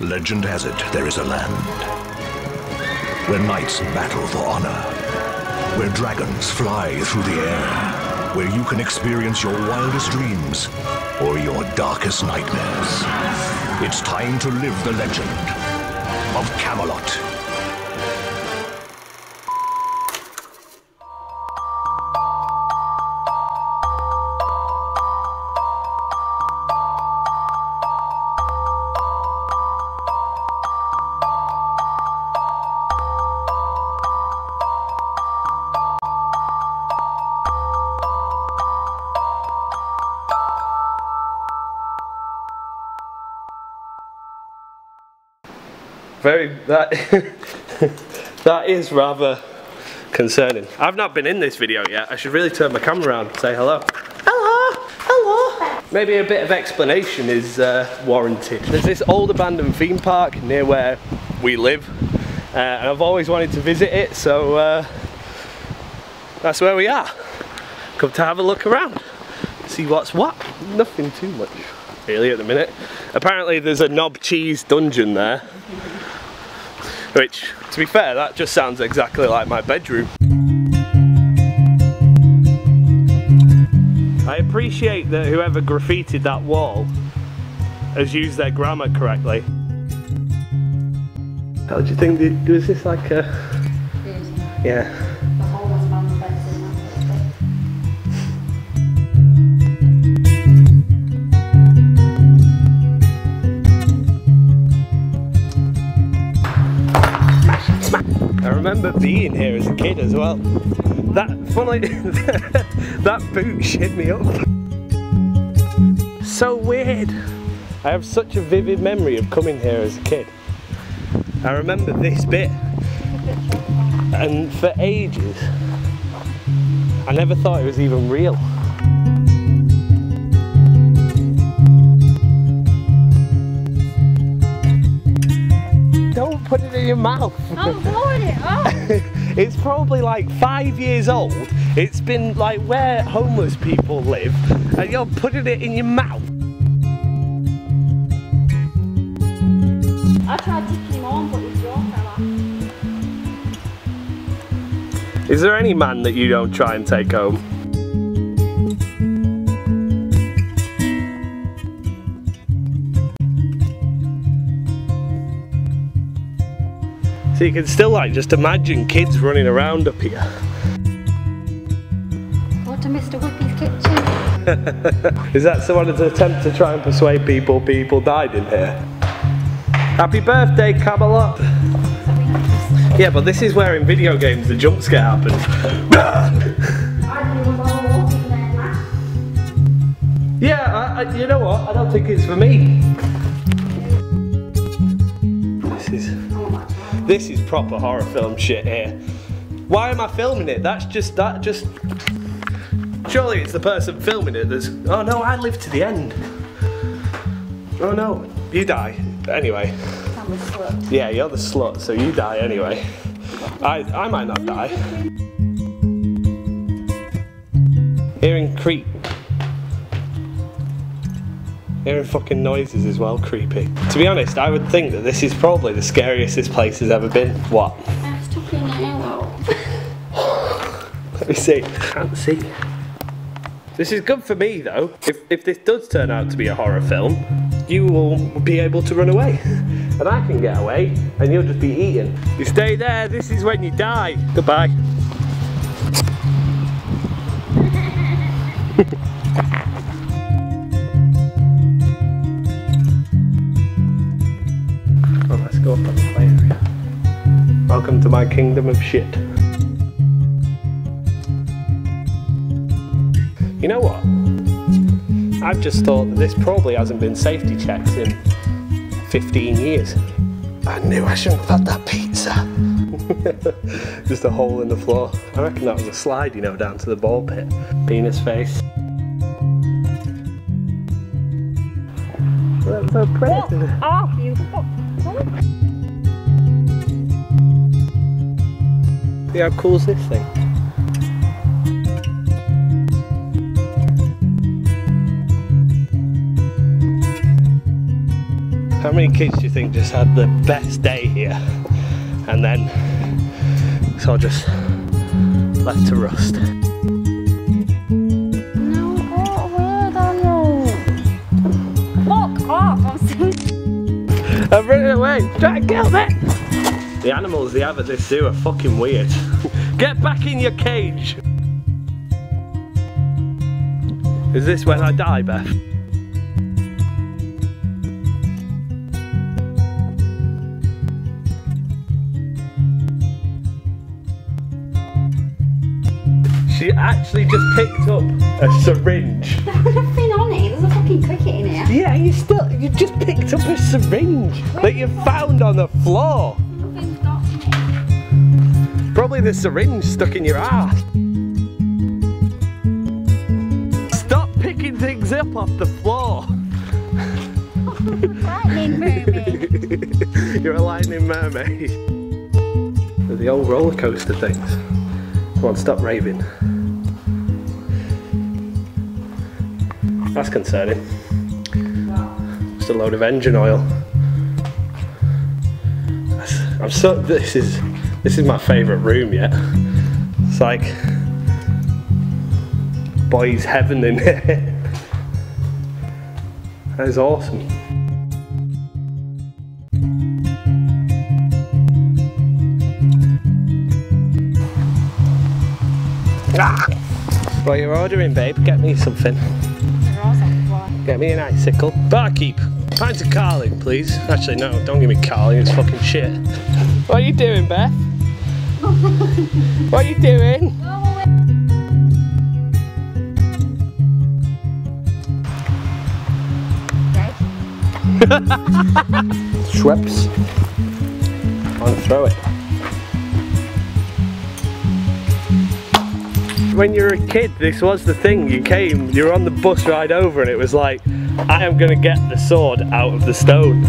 Legend has it there is a land where knights battle for honor, where dragons fly through the air, where you can experience your wildest dreams or your darkest nightmares. It's time to live the legend of Camelot. Very that that is rather concerning. I've not been in this video yet. I should really turn my camera around and say hello. Hello, hello. Maybe a bit of explanation is uh, warranted. There's this old abandoned theme park near where we live, uh, and I've always wanted to visit it, so uh, that's where we are. Come to have a look around, see what's what. Nothing too much really at the minute. Apparently there's a knob cheese dungeon there which, to be fair, that just sounds exactly like my bedroom. I appreciate that whoever graffitied that wall has used their grammar correctly. How do you think, was this like a... Yeah. Remember being here as a kid as well. That funny, that boot shit me up. So weird. I have such a vivid memory of coming here as a kid. I remember this bit, and for ages, I never thought it was even real. Put it in your mouth. Oh, I'm blowing it oh. up. it's probably like five years old. It's been like where homeless people live, and you're putting it in your mouth. I tried taking him on, but he's your fella. Is there any man that you don't try and take home? So you can still like just imagine kids running around up here. Go to Mr. Whippy's kitchen. Is that someone's attempt to try and persuade people people died in here? Happy birthday, Camelot! Yeah, but this is where in video games the jump scare happens. yeah, I, I, you know what? I don't think it's for me. This is proper horror film shit here. Why am I filming it? That's just that just. Surely it's the person filming it that's. Oh no, I live to the end. Oh no, you die anyway. Yeah, you're the slut, so you die anyway. I, I might not die. Hearing creep. Hearing fucking noises is well creepy. To be honest, I would think that this is probably the scariest this place has ever been. What? I was talking now. Let me see. Can't see. This is good for me though. If, if this does turn out to be a horror film, you will be able to run away. And I can get away, and you'll just be eaten. You stay there, this is when you die. Goodbye. To my kingdom of shit. You know what? I've just thought that this probably hasn't been safety checked in 15 years. I knew I shouldn't have had that pizza. just a hole in the floor. I reckon that was a slide, you know, down to the ball pit. Penis face. That's so pretty. Off, you fuck. See how cool is this thing? How many kids do you think just had the best day here and then it's all just left to rust? No, go away, Daniel. Fuck off. I'm still I'm running away. Try to kill me. The animals they have at this zoo are fucking weird. Get back in your cage. Is this when I die, Beth? She actually just picked up a syringe. There's nothing on it. There's a fucking cricket in it. Yeah, you still you just picked up a syringe that you found on the floor. Probably the syringe stuck in your ass. Stop picking things up off the floor. Lightning mermaid. You're a lightning mermaid. They're the old roller coaster things. Come on, stop raving. That's concerning. Just a load of engine oil. I'm so. This is this is my favourite room yet. It's like boys' heaven in here. That is awesome. What you're ordering, babe? Get me something. Get me an icicle. Barkeep, pints of Carling, please. Actually, no, don't give me Carling, it's fucking shit. What are you doing, Beth? What are you doing? Go away. Okay. Schweppes. To throw it. When you were a kid, this was the thing. You came, you were on the bus ride over, and it was like, I am going to get the sword out of the stone.